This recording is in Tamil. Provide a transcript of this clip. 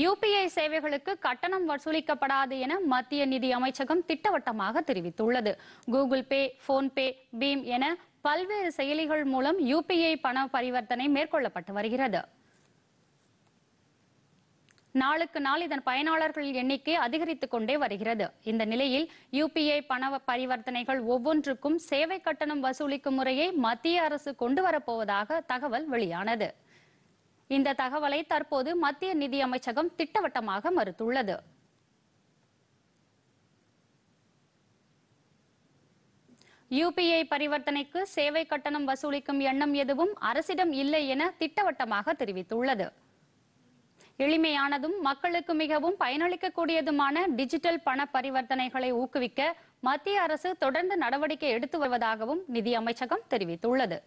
யூபிஐ சேவைகளுக்கு கட்டணம் வசூலிக்கப்படாது என மத்திய நிதி அமைச்சகம் திட்டவட்டமாக தெரிவித்துள்ளது. கூகுள் பே போன்பே பீம் என பல்வேறு செயலிகள் மூலம் யுபிஐ பண பரிவர்த்தனை மேற்கொள்ளப்பட்டு வருகிறது. நாளுக்கு நாள் இதன் பயனாளர்கள் எண்ணிக்கை அதிகரித்துக் கொண்டே வருகிறது. இந்த நிலையில் யுபிஐ பண பரிவர்த்தனைகள் ஒவ்வொன்றுக்கும் சேவை கட்டணம் வசூலிக்கும் முறையை மத்திய அரசு கொண்டு வரப்போவதாக தகவல் வெளியானது. இந்த தகவலை தற்போது மத்திய நிதி அமைச்சகம் திட்டவட்டமாக மறுத்துள்ளது. யுபிஐ பரிவர்த்தனைக்கு சேவை கட்டணம் வசூலிக்கும் எண்ணம் எதுவும் அரசிடம் இல்லை என திட்டவட்டமாக தெரிவித்துள்ளது. எளிமையானதும் மக்களுக்கு மிகவும் பயனளிக்கக்கூடியதுமான டிஜிட்டல் பண பரிவர்த்தனைகளை ஊக்குவிக்க மத்திய அரசு தொடர்ந்து நடவடிக்கை எடுத்து வருவதாகவும் நிதி அமைச்சகம் தெரிவித்துள்ளது.